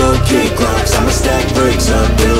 low-key clocks. I'ma stack bricks up, build